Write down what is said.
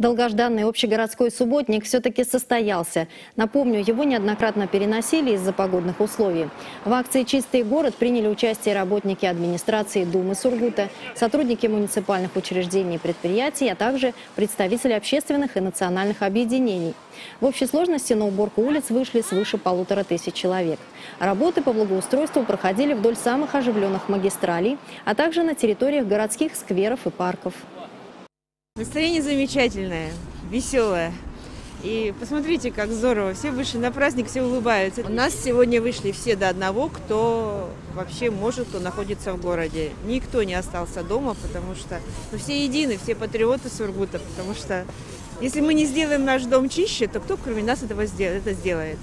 Долгожданный общегородской субботник все-таки состоялся. Напомню, его неоднократно переносили из-за погодных условий. В акции «Чистый город» приняли участие работники администрации Думы Сургута, сотрудники муниципальных учреждений и предприятий, а также представители общественных и национальных объединений. В общей сложности на уборку улиц вышли свыше полутора тысяч человек. Работы по благоустройству проходили вдоль самых оживленных магистралей, а также на территориях городских скверов и парков. Настроение замечательное, веселое. И посмотрите, как здорово. Все вышли на праздник, все улыбаются. У нас сегодня вышли все до одного, кто вообще может, кто находится в городе. Никто не остался дома, потому что ну, все едины, все патриоты Сургута, потому что если мы не сделаем наш дом чище, то кто кроме нас этого сделает, это сделает?